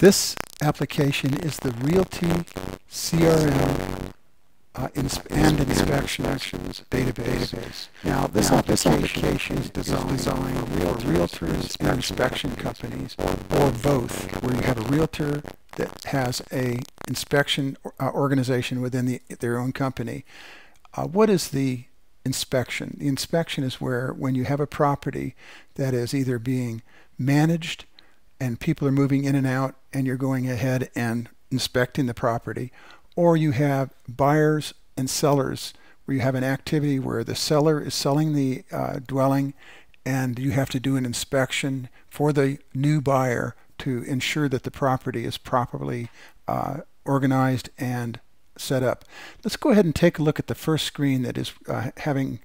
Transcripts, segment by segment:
This application is the Realty CRM uh, ins and inspections database. database. Now, this, now, application, this application is designed, is designed for realtors and inspection companies, or both, where you have a realtor that has a inspection uh, organization within the, their own company. Uh, what is the inspection? The inspection is where when you have a property that is either being managed and people are moving in and out and you're going ahead and inspecting the property, or you have buyers and sellers where you have an activity where the seller is selling the uh, dwelling and you have to do an inspection for the new buyer to ensure that the property is properly uh, organized and set up. Let's go ahead and take a look at the first screen that is uh, having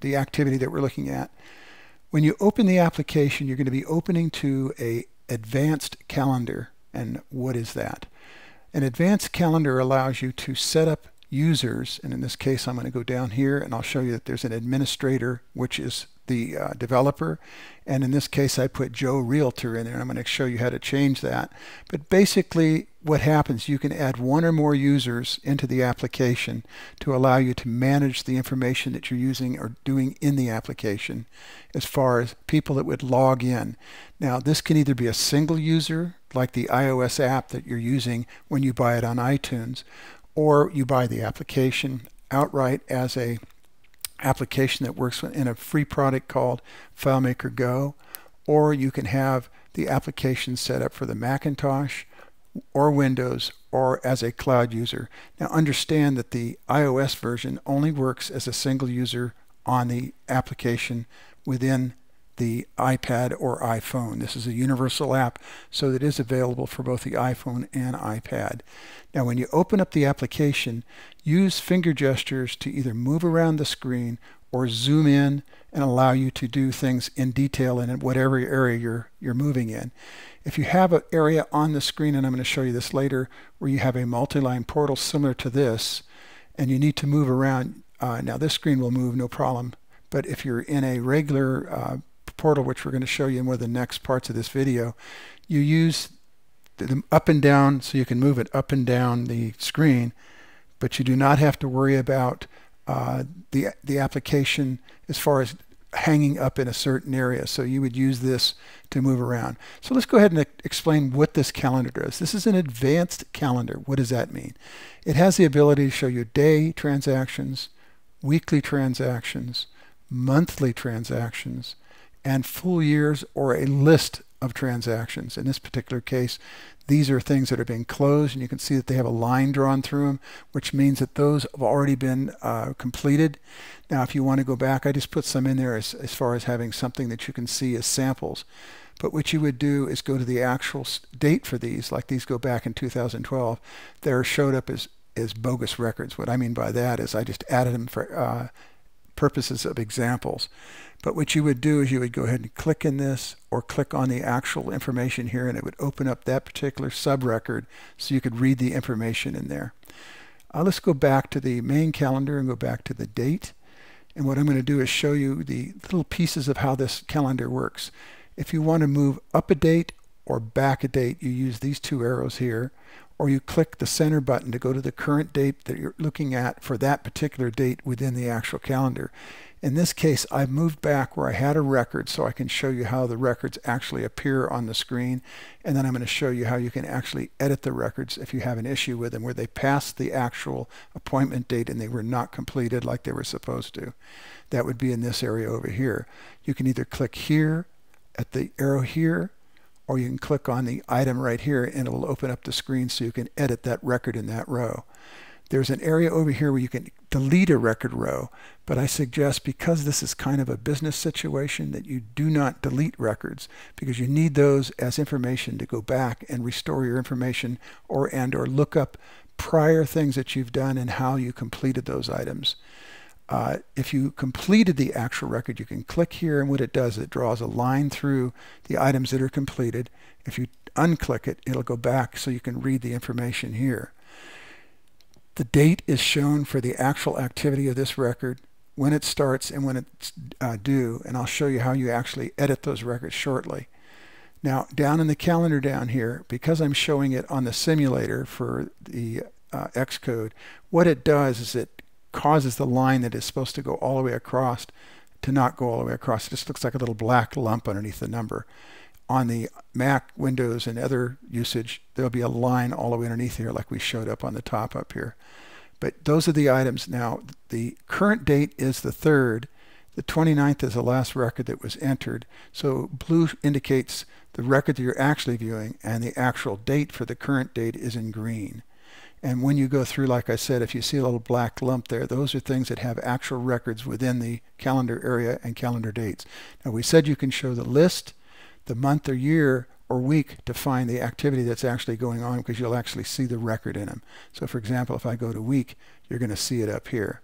the activity that we're looking at. When you open the application, you're going to be opening to a advanced calendar. And what is that? An advanced calendar allows you to set up users, and in this case I'm going to go down here and I'll show you that there's an administrator, which is the uh, developer. And in this case, I put Joe Realtor in there. I'm going to show you how to change that. But basically, what happens, you can add one or more users into the application to allow you to manage the information that you're using or doing in the application as far as people that would log in. Now, this can either be a single user, like the iOS app that you're using when you buy it on iTunes, or you buy the application outright as a application that works in a free product called FileMaker Go, or you can have the application set up for the Macintosh or Windows or as a cloud user. Now understand that the iOS version only works as a single user on the application within the iPad or iPhone. This is a universal app, so it is available for both the iPhone and iPad. Now, when you open up the application, use finger gestures to either move around the screen or zoom in and allow you to do things in detail in whatever area you're, you're moving in. If you have an area on the screen, and I'm going to show you this later, where you have a multi-line portal similar to this, and you need to move around, uh, now this screen will move no problem, but if you're in a regular uh, portal, which we're going to show you in one of the next parts of this video, you use the up and down so you can move it up and down the screen, but you do not have to worry about uh, the, the application as far as hanging up in a certain area. So you would use this to move around. So let's go ahead and explain what this calendar does. This is an advanced calendar. What does that mean? It has the ability to show you day transactions, weekly transactions, monthly transactions, and full years or a list of transactions. In this particular case, these are things that are being closed, and you can see that they have a line drawn through them, which means that those have already been uh, completed. Now, if you want to go back, I just put some in there as, as far as having something that you can see as samples. But what you would do is go to the actual date for these, like these go back in 2012. They're showed up as, as bogus records. What I mean by that is I just added them for uh, purposes of examples. But what you would do is you would go ahead and click in this or click on the actual information here and it would open up that particular subrecord so you could read the information in there. Uh, let's go back to the main calendar and go back to the date. And what I'm going to do is show you the little pieces of how this calendar works. If you want to move up a date or back a date, you use these two arrows here or you click the center button to go to the current date that you're looking at for that particular date within the actual calendar. In this case, I've moved back where I had a record so I can show you how the records actually appear on the screen. And then I'm going to show you how you can actually edit the records if you have an issue with them where they passed the actual appointment date and they were not completed like they were supposed to. That would be in this area over here. You can either click here at the arrow here or you can click on the item right here and it will open up the screen so you can edit that record in that row. There's an area over here where you can delete a record row, but I suggest because this is kind of a business situation that you do not delete records because you need those as information to go back and restore your information or and or look up prior things that you've done and how you completed those items. Uh, if you completed the actual record, you can click here, and what it does, it draws a line through the items that are completed. If you unclick it, it'll go back so you can read the information here. The date is shown for the actual activity of this record, when it starts and when it's uh, due, and I'll show you how you actually edit those records shortly. Now, down in the calendar down here, because I'm showing it on the simulator for the uh, Xcode, what it does is it causes the line that is supposed to go all the way across to not go all the way across. It just looks like a little black lump underneath the number. On the Mac, Windows, and other usage, there'll be a line all the way underneath here like we showed up on the top up here. But those are the items. Now, the current date is the 3rd. The 29th is the last record that was entered. So blue indicates the record that you're actually viewing, and the actual date for the current date is in green. And when you go through, like I said, if you see a little black lump there, those are things that have actual records within the calendar area and calendar dates. Now we said you can show the list, the month or year or week to find the activity that's actually going on because you'll actually see the record in them. So for example, if I go to week, you're going to see it up here.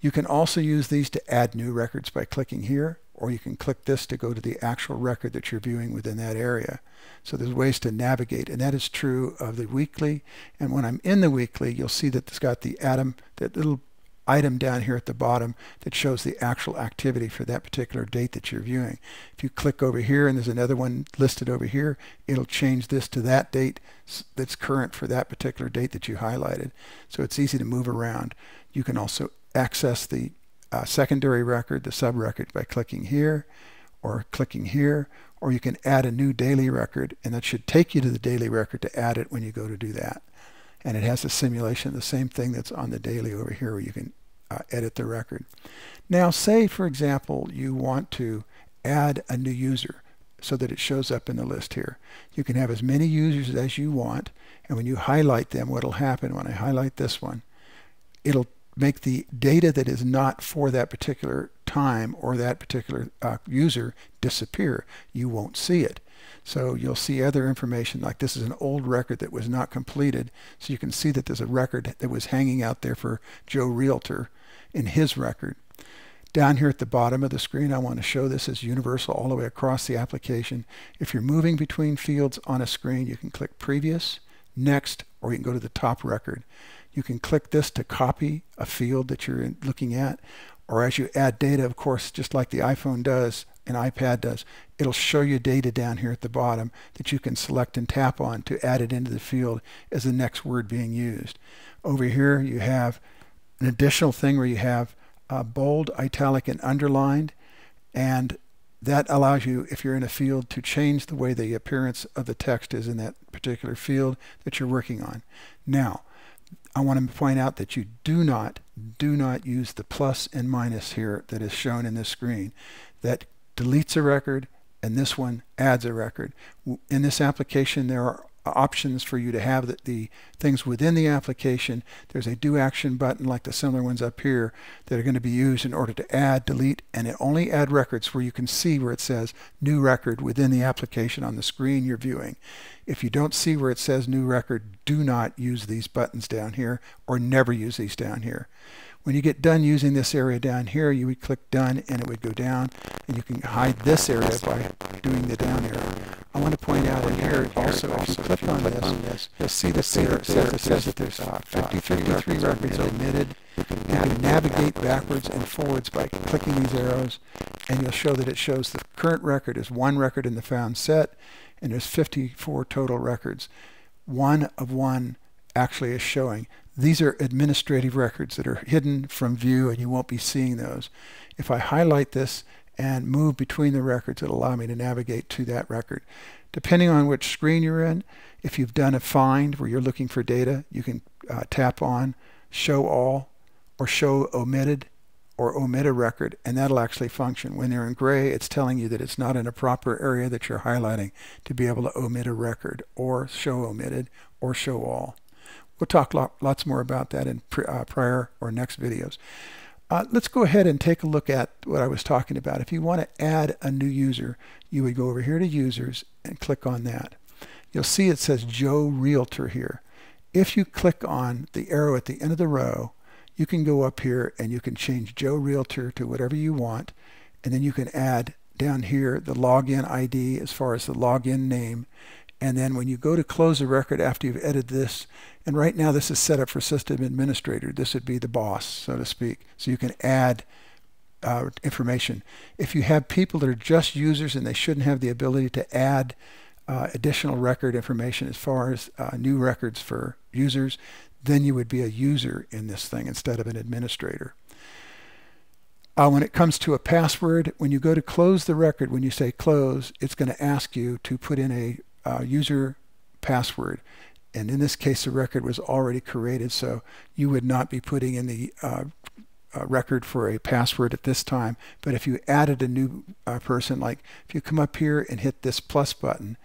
You can also use these to add new records by clicking here, or you can click this to go to the actual record that you're viewing within that area. So there's ways to navigate, and that is true of the weekly. And when I'm in the weekly, you'll see that it's got the atom, that little item down here at the bottom that shows the actual activity for that particular date that you're viewing. If you click over here and there's another one listed over here, it'll change this to that date that's current for that particular date that you highlighted. So it's easy to move around. You can also access the uh, secondary record, the sub record, by clicking here or clicking here or you can add a new daily record and that should take you to the daily record to add it when you go to do that. And it has a simulation, the same thing that's on the daily over here where you can uh, edit the record. Now say for example you want to add a new user so that it shows up in the list here. You can have as many users as you want and when you highlight them what will happen when I highlight this one it'll make the data that is not for that particular time or that particular uh, user disappear. You won't see it. So you'll see other information like this is an old record that was not completed. So you can see that there's a record that was hanging out there for Joe Realtor in his record. Down here at the bottom of the screen, I want to show this as universal all the way across the application. If you're moving between fields on a screen, you can click Previous, Next, or you can go to the top record. You can click this to copy a field that you're looking at, or as you add data, of course, just like the iPhone does and iPad does, it'll show you data down here at the bottom that you can select and tap on to add it into the field as the next word being used. Over here, you have an additional thing where you have uh, bold, italic, and underlined, and that allows you, if you're in a field, to change the way the appearance of the text is in that particular field that you're working on. Now, I want to point out that you do not, do not use the plus and minus here that is shown in this screen. That deletes a record and this one adds a record. In this application there are options for you to have the, the, things within the application. There's a do action button like the similar ones up here that are going to be used in order to add, delete, and it only add records where you can see where it says new record within the application on the screen you're viewing. If you don't see where it says new record, do not use these buttons down here or never use these down here. When you get done using this area down here, you would click done and it would go down and you can hide this area by doing the down arrow. I want to point out in here also, if you click on this, you'll see the there it says, that there's 53 records omitted. You navigate backwards and forwards by clicking these arrows and you'll show that it shows the current record is one record in the found set and there's 54 total records. One of one actually is showing. These are administrative records that are hidden from view and you won't be seeing those. If I highlight this and move between the records, it'll allow me to navigate to that record. Depending on which screen you're in, if you've done a find where you're looking for data, you can uh, tap on Show All or Show Omitted or omit a record, and that'll actually function. When they're in gray, it's telling you that it's not in a proper area that you're highlighting to be able to omit a record or show omitted or show all. We'll talk lots more about that in uh, prior or next videos. Uh, let's go ahead and take a look at what I was talking about. If you want to add a new user, you would go over here to Users and click on that. You'll see it says Joe Realtor here. If you click on the arrow at the end of the row, you can go up here and you can change Joe Realtor to whatever you want, and then you can add down here the login ID as far as the login name, and then when you go to close the record after you've edited this, and right now this is set up for system administrator, this would be the boss, so to speak. So you can add uh, information. If you have people that are just users and they shouldn't have the ability to add uh, additional record information as far as uh, new records for users, then you would be a user in this thing instead of an administrator. Uh, when it comes to a password, when you go to close the record, when you say close, it's going to ask you to put in a uh, user password. And in this case, the record was already created, so you would not be putting in the uh, uh record for a password at this time. But if you added a new uh, person, like if you come up here and hit this plus button,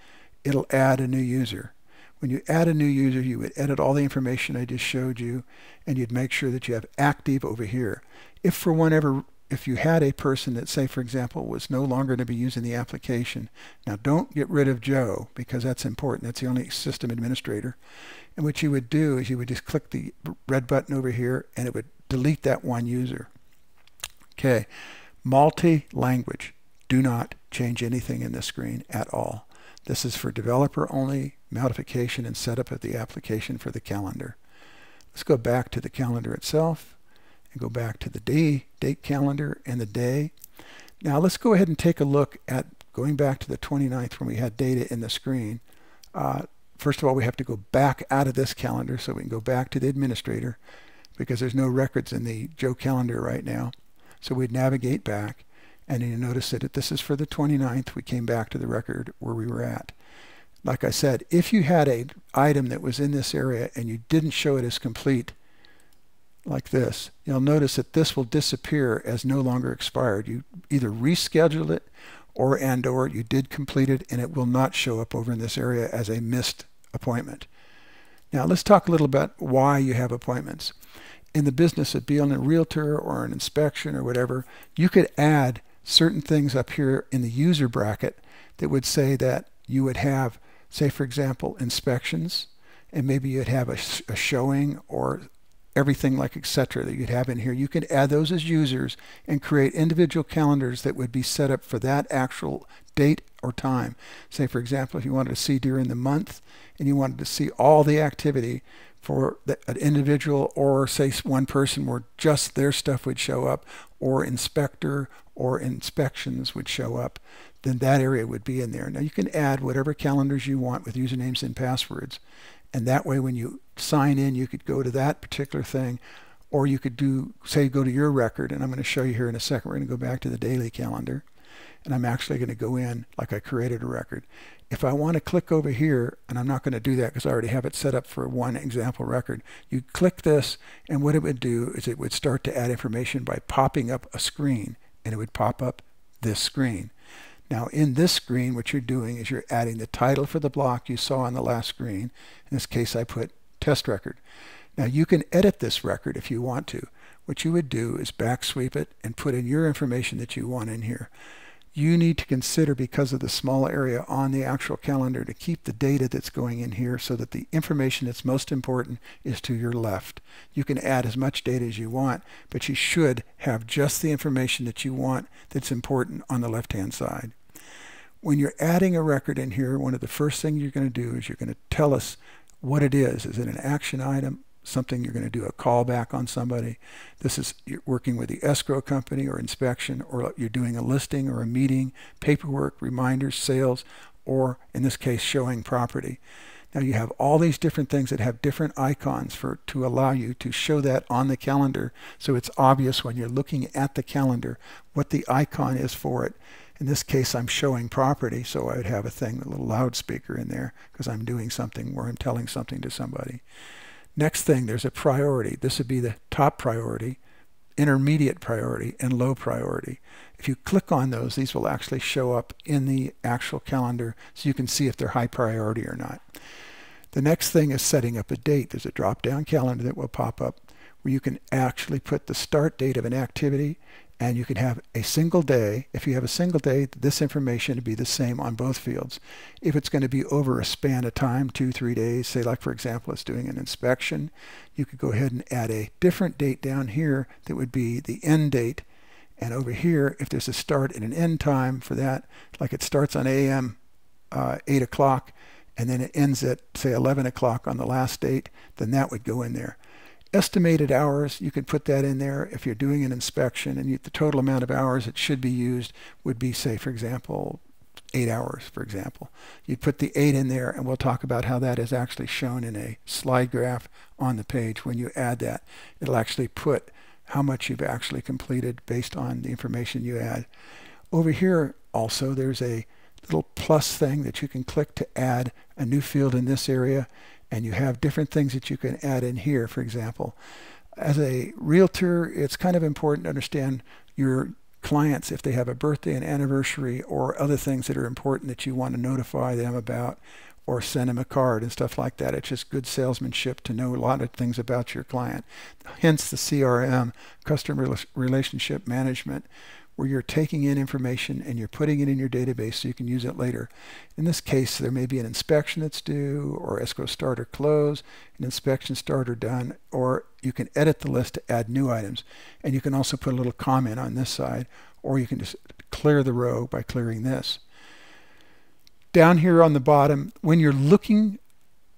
it'll add a new user. When you add a new user, you would edit all the information I just showed you, and you'd make sure that you have active over here. If for whatever if you had a person that, say, for example, was no longer to be using the application, now don't get rid of Joe because that's important. That's the only system administrator. And what you would do is you would just click the red button over here and it would delete that one user. Okay, multi-language. Do not change anything in this screen at all. This is for developer only modification and setup of the application for the calendar. Let's go back to the calendar itself go back to the day date calendar and the day. Now let's go ahead and take a look at going back to the 29th when we had data in the screen. Uh, first of all, we have to go back out of this calendar so we can go back to the administrator because there's no records in the Joe calendar right now. So we'd navigate back and you notice that this is for the 29th. We came back to the record where we were at. Like I said, if you had a item that was in this area and you didn't show it as complete, like this, you'll notice that this will disappear as no longer expired. You either reschedule it or and or you did complete it and it will not show up over in this area as a missed appointment. Now let's talk a little about why you have appointments. In the business of being a realtor or an inspection or whatever, you could add certain things up here in the user bracket that would say that you would have, say for example, inspections, and maybe you'd have a, a showing or everything like etc. that you'd have in here. You could add those as users and create individual calendars that would be set up for that actual date or time. Say, for example, if you wanted to see during the month and you wanted to see all the activity for the, an individual or say one person where just their stuff would show up or inspector or inspections would show up, then that area would be in there. Now you can add whatever calendars you want with usernames and passwords. And that way, when you sign in, you could go to that particular thing, or you could do, say, go to your record. And I'm going to show you here in a second. We're going to go back to the daily calendar. And I'm actually going to go in like I created a record. If I want to click over here, and I'm not going to do that because I already have it set up for one example record, you click this, and what it would do is it would start to add information by popping up a screen, and it would pop up this screen. Now in this screen, what you're doing is you're adding the title for the block you saw on the last screen. In this case, I put test record. Now you can edit this record if you want to. What you would do is back sweep it and put in your information that you want in here. You need to consider, because of the small area on the actual calendar, to keep the data that's going in here so that the information that's most important is to your left. You can add as much data as you want, but you should have just the information that you want that's important on the left-hand side when you're adding a record in here, one of the first things you're going to do is you're going to tell us what it is. Is it an action item? Something you're going to do a callback on somebody. This is you're working with the escrow company or inspection, or you're doing a listing or a meeting, paperwork, reminders, sales, or in this case, showing property. Now you have all these different things that have different icons for to allow you to show that on the calendar so it's obvious when you're looking at the calendar what the icon is for it. In this case, I'm showing property, so I would have a thing, a little loudspeaker in there, because I'm doing something where I'm telling something to somebody. Next thing, there's a priority. This would be the top priority, intermediate priority, and low priority. If you click on those, these will actually show up in the actual calendar so you can see if they're high priority or not. The next thing is setting up a date. There's a drop-down calendar that will pop up where you can actually put the start date of an activity and you can have a single day. If you have a single day, this information would be the same on both fields. If it's going to be over a span of time, two, three days, say like for example, it's doing an inspection, you could go ahead and add a different date down here that would be the end date. And over here, if there's a start and an end time for that, like it starts on AM uh, 8 o'clock and then it ends at say 11 o'clock on the last date, then that would go in there. Estimated hours, you could put that in there if you're doing an inspection and you, the total amount of hours it should be used would be, say, for example, eight hours, for example. You'd put the eight in there, and we'll talk about how that is actually shown in a slide graph on the page. When you add that, it'll actually put how much you've actually completed based on the information you add. Over here also, there's a little plus thing that you can click to add a new field in this area, and you have different things that you can add in here, for example. As a realtor, it's kind of important to understand your clients if they have a birthday, an anniversary, or other things that are important that you want to notify them about or send him a card and stuff like that. It's just good salesmanship to know a lot of things about your client. Hence the CRM, customer relationship management, where you're taking in information and you're putting it in your database so you can use it later. In this case, there may be an inspection that's due, or escrow start or close, an inspection start or done, or you can edit the list to add new items. And you can also put a little comment on this side, or you can just clear the row by clearing this. Down here on the bottom, when you're looking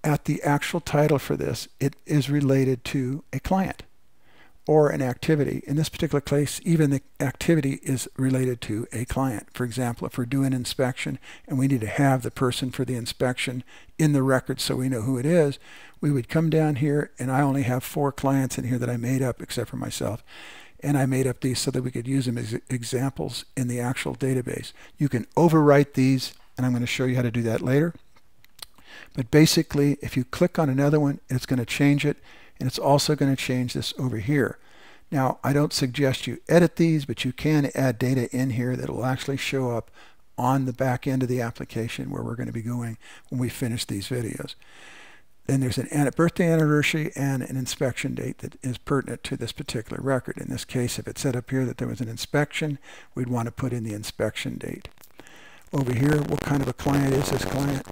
at the actual title for this, it is related to a client or an activity. In this particular case, even the activity is related to a client. For example, if we're doing inspection and we need to have the person for the inspection in the record so we know who it is, we would come down here and I only have four clients in here that I made up except for myself. And I made up these so that we could use them as examples in the actual database. You can overwrite these and I'm going to show you how to do that later. But basically, if you click on another one, it's going to change it and it's also going to change this over here. Now, I don't suggest you edit these, but you can add data in here that will actually show up on the back end of the application where we're going to be going when we finish these videos. Then there's an birthday anniversary and an inspection date that is pertinent to this particular record. In this case, if it said up here that there was an inspection, we'd want to put in the inspection date. Over here, what kind of a client is this client?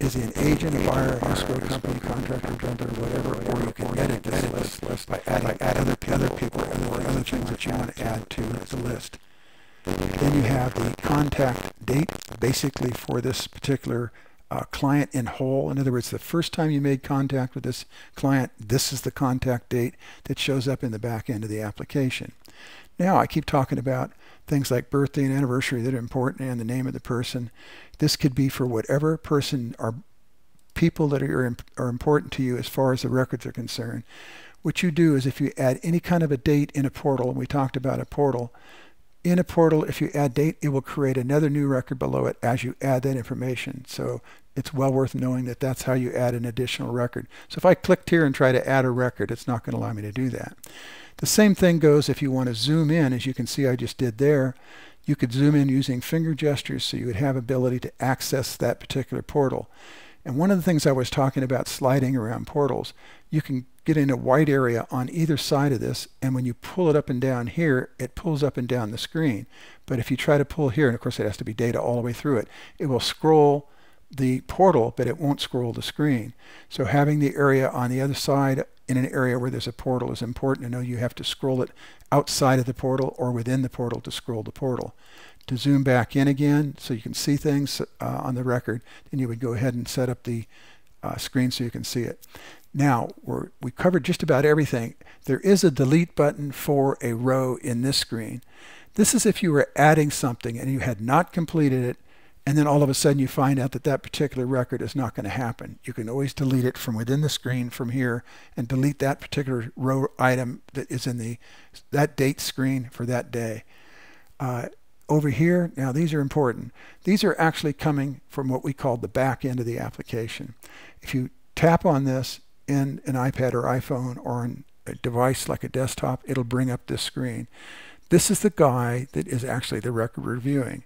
Is he an agent, a buyer, an escrow company, contractor, vendor, whatever, or you can edit this list, list by adding add other, other people or other things that you want to add to the list. Then you have the contact date, basically for this particular uh, client in whole. In other words, the first time you made contact with this client, this is the contact date that shows up in the back end of the application. Now, I keep talking about things like birthday and anniversary that are important and the name of the person. This could be for whatever person or people that are, are important to you as far as the records are concerned. What you do is if you add any kind of a date in a portal, and we talked about a portal, in a portal, if you add date, it will create another new record below it as you add that information. So it's well worth knowing that that's how you add an additional record. So if I clicked here and try to add a record, it's not going to allow me to do that. The same thing goes if you want to zoom in, as you can see I just did there. You could zoom in using finger gestures so you would have ability to access that particular portal. And one of the things I was talking about sliding around portals, you can get in a white area on either side of this, and when you pull it up and down here, it pulls up and down the screen. But if you try to pull here, and of course it has to be data all the way through it, it will scroll the portal, but it won't scroll the screen. So having the area on the other side in an area where there's a portal is important to know you have to scroll it outside of the portal or within the portal to scroll the portal. To zoom back in again so you can see things uh, on the record, then you would go ahead and set up the uh, screen so you can see it. Now, we're, we covered just about everything. There is a delete button for a row in this screen. This is if you were adding something and you had not completed it and then all of a sudden you find out that that particular record is not going to happen. You can always delete it from within the screen from here and delete that particular row item that is in the that date screen for that day. Uh, over here, now these are important. These are actually coming from what we call the back end of the application. If you tap on this in an iPad or iPhone or a device like a desktop, it'll bring up this screen. This is the guy that is actually the record reviewing.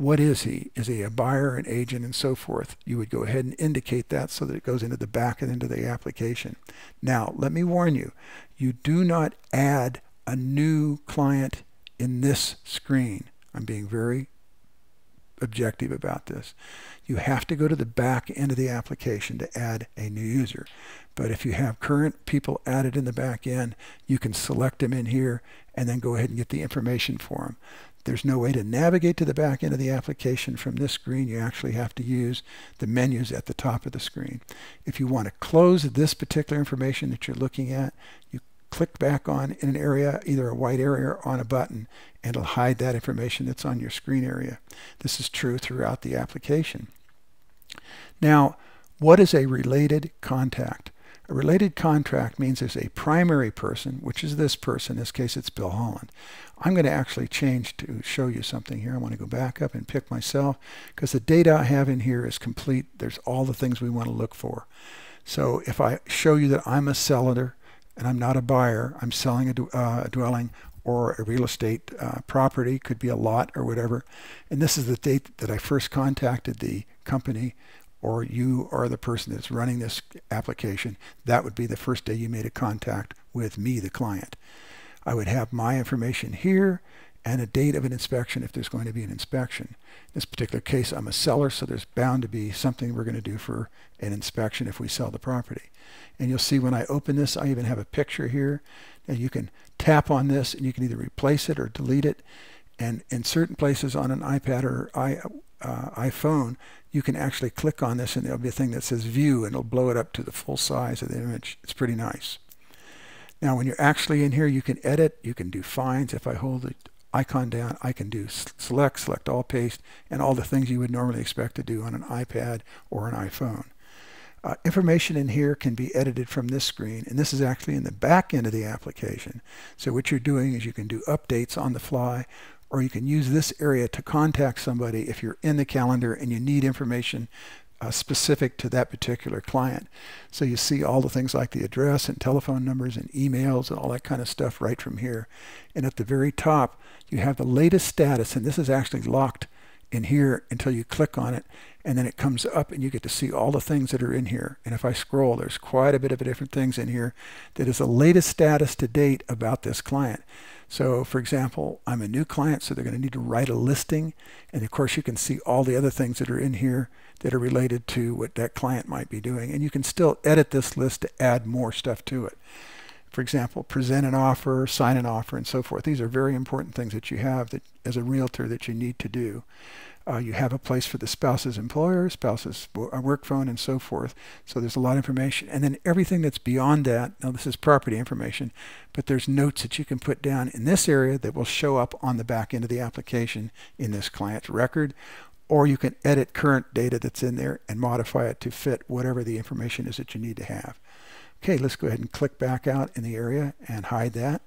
What is he? Is he a buyer, an agent, and so forth? You would go ahead and indicate that so that it goes into the back and into the application. Now, let me warn you, you do not add a new client in this screen. I'm being very objective about this. You have to go to the back end of the application to add a new user. But if you have current people added in the back end, you can select them in here and then go ahead and get the information for them. There's no way to navigate to the back end of the application from this screen. You actually have to use the menus at the top of the screen. If you want to close this particular information that you're looking at, you click back on in an area, either a white area or on a button, and it'll hide that information that's on your screen area. This is true throughout the application. Now, what is a related contact? A related contract means there's a primary person, which is this person. In this case, it's Bill Holland. I'm going to actually change to show you something here. I want to go back up and pick myself because the data I have in here is complete. There's all the things we want to look for. So if I show you that I'm a seller and I'm not a buyer, I'm selling a, uh, a dwelling or a real estate uh, property, could be a lot or whatever. And this is the date that I first contacted the company or you are the person that's running this application, that would be the first day you made a contact with me, the client. I would have my information here and a date of an inspection if there's going to be an inspection. In this particular case, I'm a seller, so there's bound to be something we're going to do for an inspection if we sell the property. And you'll see when I open this, I even have a picture here. Now you can tap on this and you can either replace it or delete it. And in certain places on an iPad or I, uh, iPhone, you can actually click on this and there'll be a thing that says view and it'll blow it up to the full size of the image. It's pretty nice. Now when you're actually in here, you can edit, you can do finds. If I hold the icon down, I can do select, select all paste, and all the things you would normally expect to do on an iPad or an iPhone. Uh, information in here can be edited from this screen, and this is actually in the back end of the application. So what you're doing is you can do updates on the fly, or you can use this area to contact somebody if you're in the calendar and you need information uh, specific to that particular client. So you see all the things like the address and telephone numbers and emails and all that kind of stuff right from here. And at the very top, you have the latest status, and this is actually locked in here until you click on it and then it comes up and you get to see all the things that are in here. And if I scroll there's quite a bit of different things in here that is the latest status to date about this client. So for example I'm a new client so they're going to need to write a listing. And of course you can see all the other things that are in here that are related to what that client might be doing. And you can still edit this list to add more stuff to it for example, present an offer, sign an offer, and so forth. These are very important things that you have that, as a realtor that you need to do. Uh, you have a place for the spouse's employer, spouse's uh, work phone, and so forth. So there's a lot of information. And then everything that's beyond that, now this is property information, but there's notes that you can put down in this area that will show up on the back end of the application in this client's record. Or you can edit current data that's in there and modify it to fit whatever the information is that you need to have. Okay, let's go ahead and click back out in the area and hide that.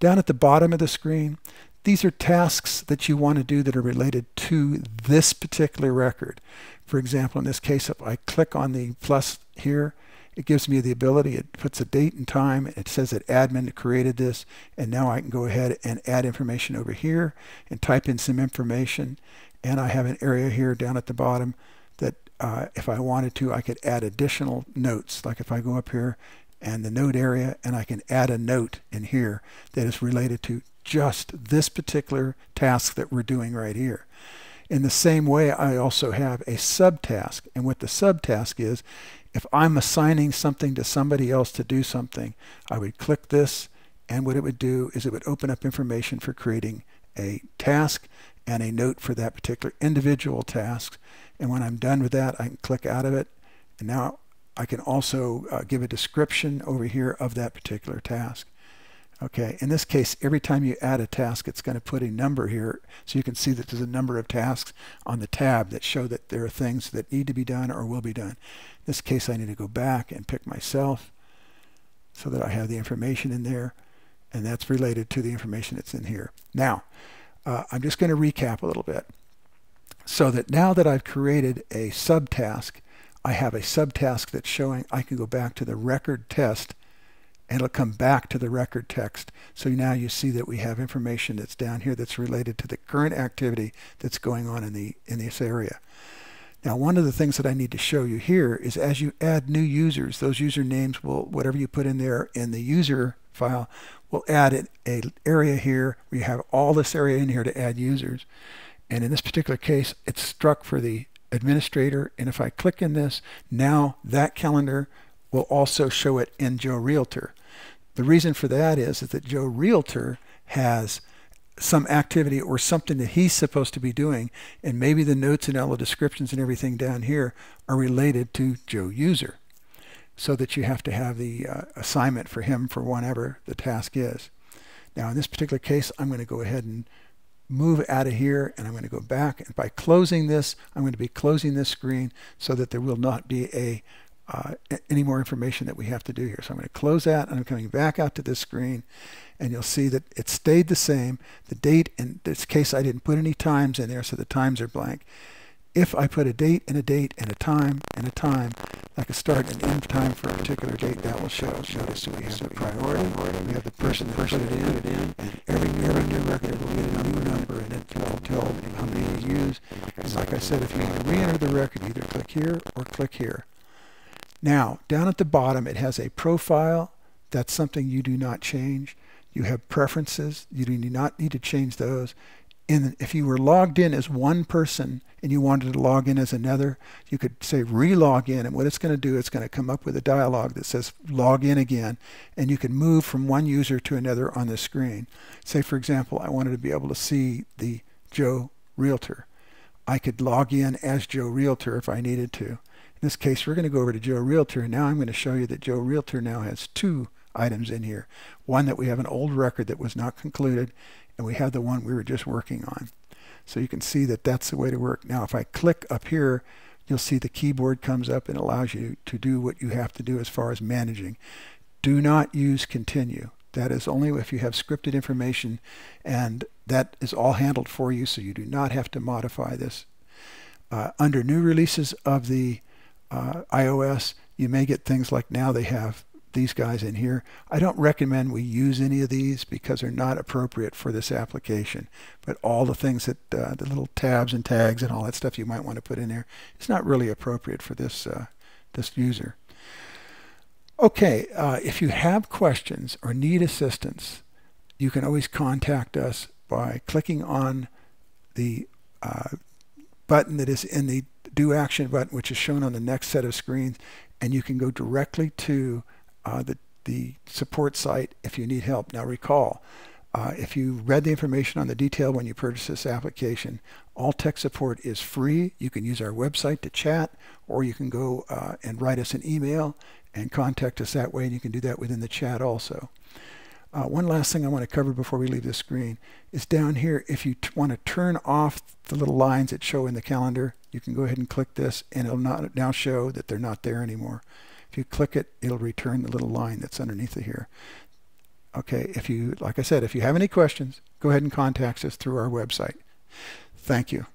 Down at the bottom of the screen, these are tasks that you want to do that are related to this particular record. For example, in this case, if I click on the plus here, it gives me the ability, it puts a date and time, it says that admin created this, and now I can go ahead and add information over here and type in some information. And I have an area here down at the bottom uh, if I wanted to, I could add additional notes. Like if I go up here and the note area, and I can add a note in here that is related to just this particular task that we're doing right here. In the same way, I also have a subtask. And what the subtask is, if I'm assigning something to somebody else to do something, I would click this, and what it would do is it would open up information for creating a task and a note for that particular individual task. And when I'm done with that, I can click out of it. And now I can also uh, give a description over here of that particular task. Okay, in this case, every time you add a task, it's going to put a number here so you can see that there's a number of tasks on the tab that show that there are things that need to be done or will be done. In this case, I need to go back and pick myself so that I have the information in there, and that's related to the information that's in here. Now, uh, I'm just going to recap a little bit so that now that I've created a subtask, I have a subtask that's showing I can go back to the record test and it'll come back to the record text. So now you see that we have information that's down here that's related to the current activity that's going on in the in this area. Now one of the things that I need to show you here is as you add new users, those usernames will, whatever you put in there in the user file, will add an a area here We have all this area in here to add users. And in this particular case, it's struck for the administrator. And if I click in this, now that calendar will also show it in Joe Realtor. The reason for that is, is that Joe Realtor has some activity or something that he's supposed to be doing, and maybe the notes and all the descriptions and everything down here are related to Joe User. so that you have to have the uh, assignment for him for whatever the task is. Now in this particular case, I'm going to go ahead and move out of here and I'm going to go back and by closing this I'm going to be closing this screen so that there will not be a uh, any more information that we have to do here. So I'm going to close that and I'm coming back out to this screen and you'll see that it stayed the same. The date, in this case I didn't put any times in there so the times are blank. If I put a date and a date and a time and a time, like a start and end time for a particular date, that will show. Notice we have the priority, we have the person that put it in, and every, new record will get a new number and it will tell how many you use. And like I said, if you want to re-enter the record, either click here or click here. Now, down at the bottom, it has a profile. That's something you do not change. You have preferences. You do not need to change those. And if you were logged in as one person and you wanted to log in as another, you could say relog in. And what it's going to do, it's going to come up with a dialog that says log in again. And you can move from one user to another on the screen. Say, for example, I wanted to be able to see the Joe Realtor. I could log in as Joe Realtor if I needed to. In this case, we're going to go over to Joe Realtor. Now I'm going to show you that Joe Realtor now has two items in here. One that we have an old record that was not concluded, and we have the one we were just working on. So you can see that that's the way to work. Now if I click up here, you'll see the keyboard comes up and allows you to do what you have to do as far as managing. Do not use continue. That is only if you have scripted information and that is all handled for you so you do not have to modify this. Uh, under new releases of the uh, iOS, you may get things like now they have these guys in here. I don't recommend we use any of these because they're not appropriate for this application. But all the things that, uh, the little tabs and tags and all that stuff you might want to put in there, it's not really appropriate for this, uh, this user. Okay, uh, if you have questions or need assistance, you can always contact us by clicking on the uh, button that is in the Do Action button, which is shown on the next set of screens, and you can go directly to uh, the, the support site if you need help. Now recall, uh, if you read the information on the detail when you purchase this application, all tech support is free. You can use our website to chat, or you can go uh, and write us an email and contact us that way, and you can do that within the chat also. Uh, one last thing I want to cover before we leave the screen is down here, if you want to turn off the little lines that show in the calendar, you can go ahead and click this, and it'll not now show that they're not there anymore. If you click it, it'll return the little line that's underneath it here. Okay, if you, like I said, if you have any questions, go ahead and contact us through our website. Thank you.